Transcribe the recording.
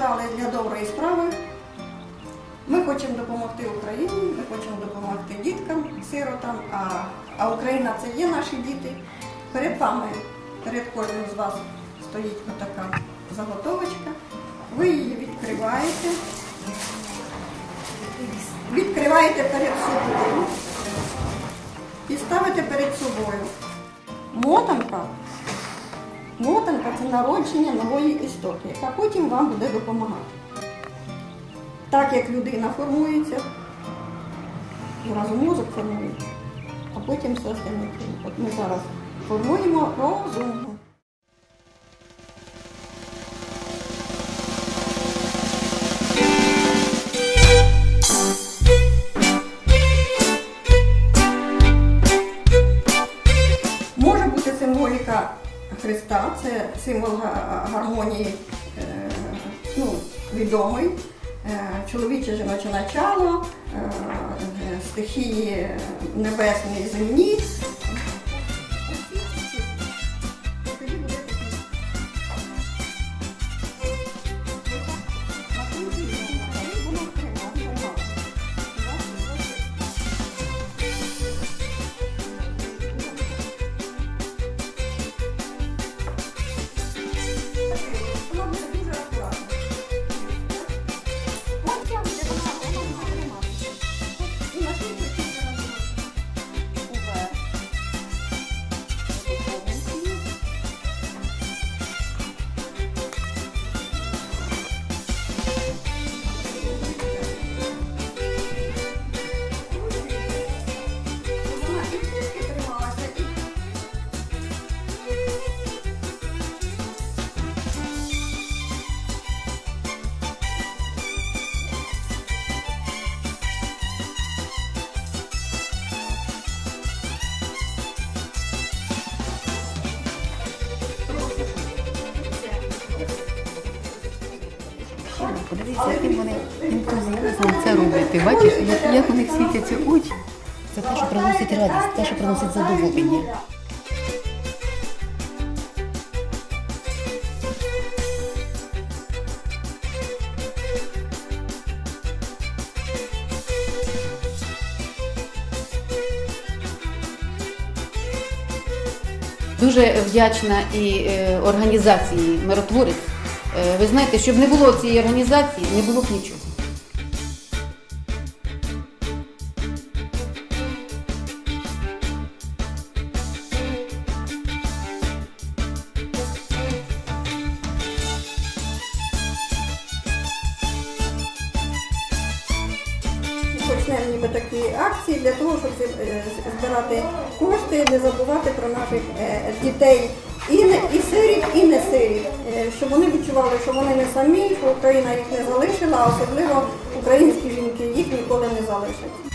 зібрали для доброї справи. Ми хочемо допомогти Україні, ми хочемо допомогти діткам, сиротам, а, а Україна це є наші діти. Перед вами, перед кожним з вас стоїть отака заготовочка. Ви її відкриваєте, відкриваєте перед собою і ставите перед собою. Мотанка Народження нової істоти, яка потім вам буде допомагати. Так як людина формується, зразу мозок формується, а потім все остальне. От ми зараз формуємо розум. Може бути символіка Христа, це символ гармонії е, ну, відомий. Е, Чоловіче жіноче начало, е, стихії небесні і земні. Подивіться, яким вони ентузіазмом це роблять. Ти бачиш, як, як у них світяться очі. Це те, що приносить радість, те, що приносить задоволення. Дуже вдячна і е, організації Миротворець. Е, ви знаєте, щоб не було цієї організації, не було б нічого. почнемо ніби такі акції для того, щоб е, збирати кошти, не забувати про наших е, дітей і і сиріт, і не сиріт, Е, щоб вони відчували, що вони не самі, що Україна їх не залишила, а особливо українські жінки їх ніколи не залишать.